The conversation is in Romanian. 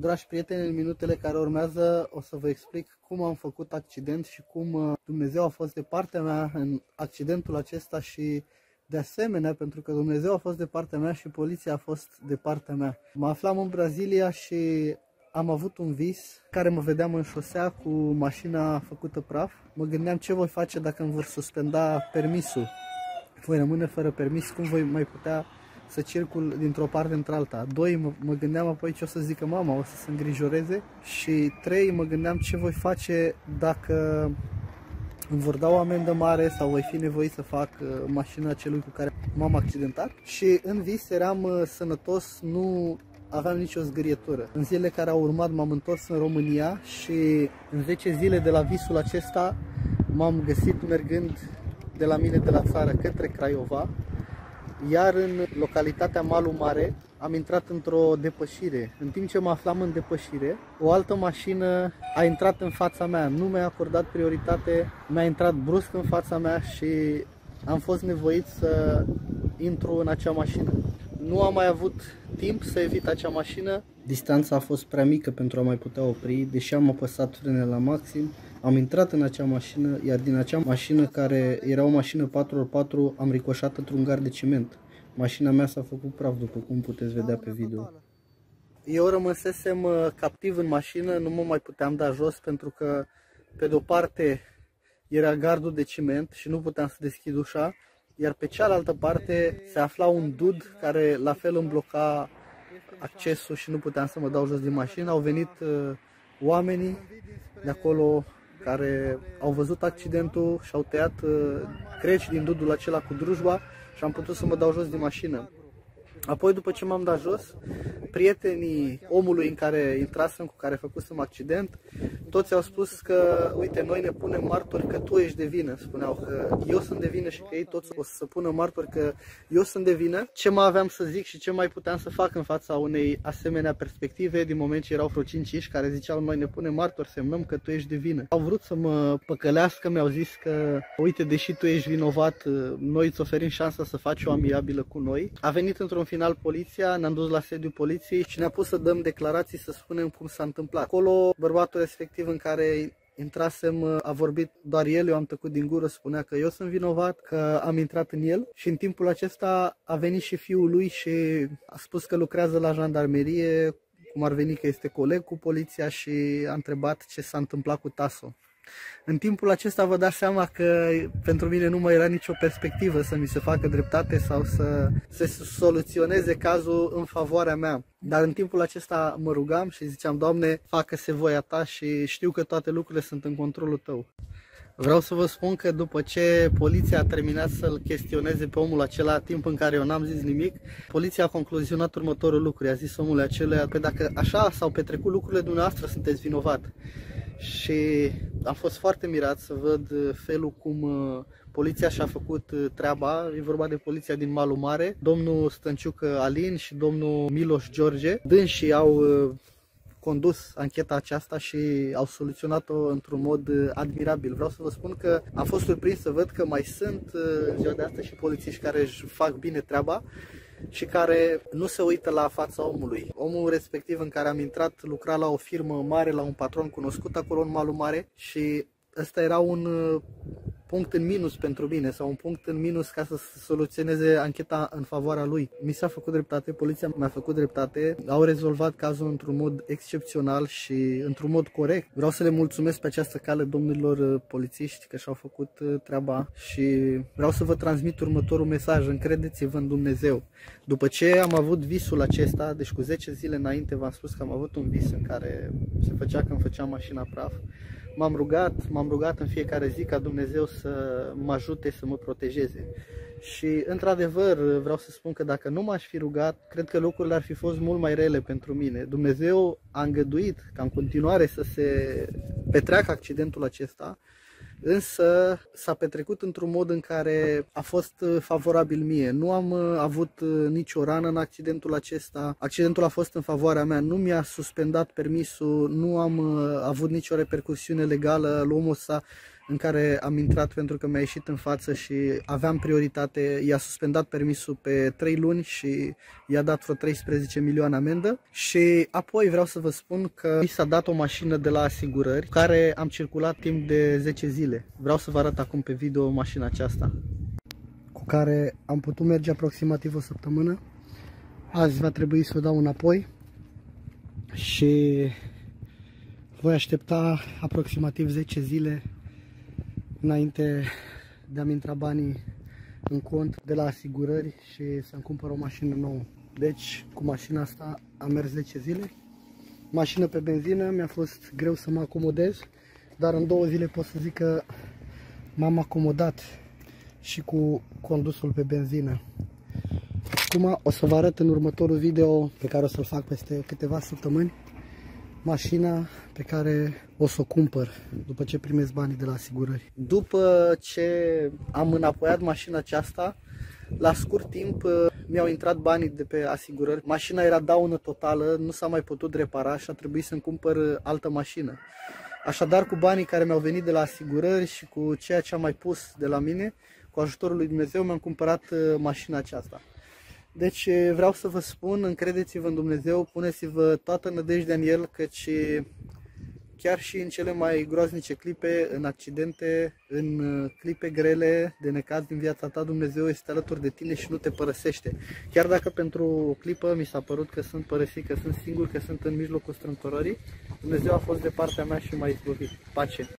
Dragi prieteni, în minutele care urmează o să vă explic cum am făcut accident și cum uh, Dumnezeu a fost de partea mea în accidentul acesta și de asemenea, pentru că Dumnezeu a fost de partea mea și poliția a fost de partea mea. Mă aflam în Brazilia și am avut un vis care mă vedeam în șosea cu mașina făcută praf. Mă gândeam ce voi face dacă îmi vor suspenda permisul. Voi rămâne fără permis, cum voi mai putea să circul dintr-o parte într-alta. Doi, mă, mă gândeam apoi ce o să zică mama, o să se îngrijoreze. Și trei, mă gândeam ce voi face dacă îmi vor da o amendă mare sau voi fi nevoit să fac uh, mașina celui cu care m-am accidentat. Și în vis eram uh, sănătos, nu aveam nicio zgârietură. În zilele care au urmat m-am întors în România și în 10 zile de la visul acesta m-am găsit mergând de la mine de la țară către Craiova iar în localitatea Malu Mare am intrat într-o depășire. În timp ce mă aflam în depășire, o altă mașină a intrat în fața mea, nu mi-a acordat prioritate, mi-a intrat brusc în fața mea și am fost nevoit să intru în acea mașină. Nu am mai avut timp să evit acea mașină. Distanța a fost prea mică pentru a mai putea opri, deși am apăsat frânele la maxim. Am intrat în acea mașină, iar din acea mașină, care era o mașină 4x4, am ricoșat într-un gard de ciment. Mașina mea s-a făcut praf, după cum puteți vedea pe video. Eu rămăsesem uh, captiv în mașină, nu mă mai puteam da jos pentru că, pe de-o parte, era gardul de ciment și nu puteam să deschid ușa, iar pe cealaltă parte se afla un dud care la fel îmi bloca accesul și nu puteam să mă dau jos din mașină. Au venit uh, oamenii de acolo care au văzut accidentul și au tăiat uh, creci din dudul acela cu drujba și am putut să mă dau jos din mașină. Apoi, după ce m-am dat jos, prietenii omului în care intrasem, cu care făcusem accident, toți au spus că, uite, noi ne punem martori că tu ești de vină. Spuneau că eu sunt de vină și că ei toți o să pună martori că eu sunt de vină. Ce mai aveam să zic și ce mai puteam să fac în fața unei asemenea perspective, din moment ce erau vreo cinci iși care ziceau, noi ne punem martori, semnăm că tu ești de vină. Au vrut să mă păcălească, mi-au zis că, uite, deși tu ești vinovat, noi îți oferim șansa să faci o amiabilă cu noi. A venit într-un final poliția, ne-am dus la sediul poliției și ne-a pus să dăm declarații să spunem cum s-a întâmplat. Acolo bărbatul respectiv în care intrasem, a vorbit doar el, eu am tăcut din gură, spunea că eu sunt vinovat, că am intrat în el și în timpul acesta a venit și fiul lui și a spus că lucrează la jandarmerie, cum ar veni că este coleg cu poliția și a întrebat ce s-a întâmplat cu Taso. În timpul acesta vă dați seama că pentru mine nu mai era nicio perspectivă să mi se facă dreptate sau să se soluționeze cazul în favoarea mea. Dar în timpul acesta mă rugam și ziceam, Doamne, facă-se voia Ta și știu că toate lucrurile sunt în controlul Tău. Vreau să vă spun că după ce poliția a terminat să-l chestioneze pe omul acela timp în care eu n-am zis nimic, poliția a concluzionat următorul lucru. I-a zis omul acela, că dacă așa s-au petrecut lucrurile dumneavoastră, sunteți vinovat și am fost foarte mirat să văd uh, felul cum uh, poliția și-a făcut uh, treaba. E vorba de poliția din Malu Mare, domnul Stănciuc Alin și domnul Miloș George. Dânsii au condus ancheta aceasta și au soluționat-o într-un mod admirabil. Vreau să vă spun că am fost surprins să văd că mai sunt în ziua de astăzi și polițiști care își fac bine treaba și care nu se uită la fața omului. Omul respectiv în care am intrat lucra la o firmă mare, la un patron cunoscut acolo în Malu Mare și ăsta era un punct în minus pentru mine sau un punct în minus ca să soluționeze ancheta în favoarea lui. Mi s-a făcut dreptate, poliția mi-a făcut dreptate, au rezolvat cazul într-un mod excepțional și într-un mod corect. Vreau să le mulțumesc pe această cale domnilor uh, polițiști că și-au făcut uh, treaba și vreau să vă transmit următorul mesaj, încredeți-vă în Dumnezeu. După ce am avut visul acesta, deci cu 10 zile înainte v-am spus că am avut un vis în care se făcea când făceam mașina praf, m-am rugat, m-am rugat în fiecare zi ca Dumnezeu să mă ajute să mă protejeze. Și într-adevăr vreau să spun că dacă nu m-aș fi rugat, cred că lucrurile ar fi fost mult mai rele pentru mine. Dumnezeu a îngăduit ca în continuare să se petreacă accidentul acesta însă s-a petrecut într-un mod în care a fost uh, favorabil mie. Nu am uh, avut uh, nicio rană în accidentul acesta, accidentul a fost în favoarea mea, nu mi-a suspendat permisul, nu am avut nicio repercusiune legală, omul s-a în care am intrat pentru că mi-a ieșit în față și aveam prioritate. I-a suspendat permisul pe 3 luni și i-a dat vreo 13 milioane amendă. Și apoi vreau să vă spun că mi s-a dat o mașină de la asigurări care am circulat timp de 10 zile. Vreau să vă arăt acum pe video mașina aceasta cu care am putut merge aproximativ o săptămână. Azi va trebui să o dau înapoi și voi aștepta aproximativ 10 zile înainte de a-mi intra banii în cont de la asigurări și să-mi cumpăr o mașină nouă. Deci, cu mașina asta am mers 10 zile. Mașină pe benzină, mi-a fost greu să mă acomodez, dar în două zile pot să zic că m-am acomodat și cu condusul pe benzină. Acum o să vă arăt în următorul video pe care o să-l fac peste câteva săptămâni mașina pe care o să o cumpăr după ce primesc banii de la asigurări. După ce am înapoiat mașina aceasta, la scurt timp uh, mi-au intrat banii de pe asigurări. Mașina era daună totală, nu s-a mai putut repara și a trebuit să-mi cumpăr uh, altă mașină. Așadar, cu banii care mi-au venit de la asigurări și cu ceea ce am mai pus de la mine, cu ajutorul lui Dumnezeu, mi-am cumpărat uh, mașina aceasta. Deci vreau să vă spun, încredeți-vă în Dumnezeu, puneți-vă toată nădejdea în El, căci chiar și în cele mai groaznice clipe, în accidente, în clipe grele de necaz din viața ta, Dumnezeu este alături de tine și nu te părăsește. Chiar dacă pentru o clipă mi s-a părut că sunt părăsit, că sunt singur, că sunt în mijlocul strâmtorării, Dumnezeu a fost de partea mea și m-a izbăvit. Pace!